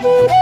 oh